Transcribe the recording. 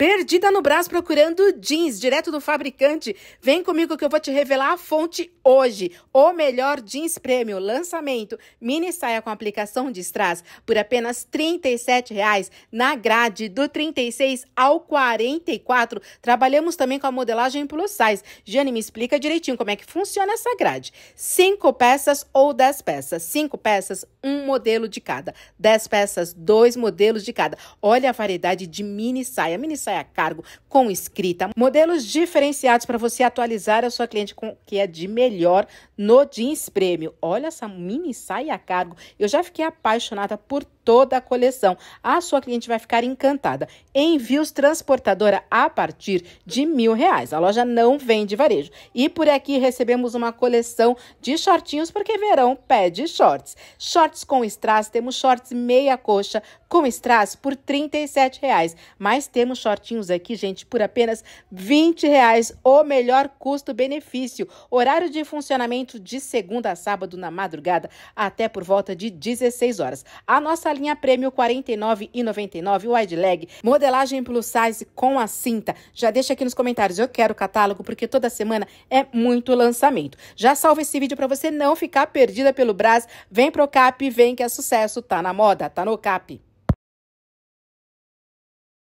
Perdida no braço procurando jeans direto do fabricante? Vem comigo que eu vou te revelar a fonte hoje. O melhor jeans prêmio, lançamento, mini saia com aplicação de strass por apenas R$ reais na grade do 36 ao 44. Trabalhamos também com a modelagem plus size. Jane, me explica direitinho como é que funciona essa grade. Cinco peças ou dez peças? Cinco peças, um modelo de cada. Dez peças, dois modelos de cada. Olha a variedade de mini saia. Mini saia a cargo com escrita, modelos diferenciados para você atualizar a sua cliente com que é de melhor no jeans prêmio. Olha essa mini saia a cargo. Eu já fiquei apaixonada por toda a coleção. A sua cliente vai ficar encantada. Envios transportadora a partir de mil reais. A loja não vende varejo. E por aqui recebemos uma coleção de shortinhos, porque verão pede shorts. Shorts com strass, temos shorts meia coxa com strass por R$ reais. Mas temos shortinhos aqui, gente, por apenas R$ reais. O melhor custo-benefício. Horário de funcionamento de segunda a sábado na madrugada até por volta de 16 horas. A nossa linha Prêmio 49,99 wide leg, modelagem plus size com a cinta. Já deixa aqui nos comentários, eu quero o catálogo porque toda semana é muito lançamento. Já salva esse vídeo para você não ficar perdida pelo Brás. Vem pro Cap, vem que é sucesso, tá na moda, tá no Cap.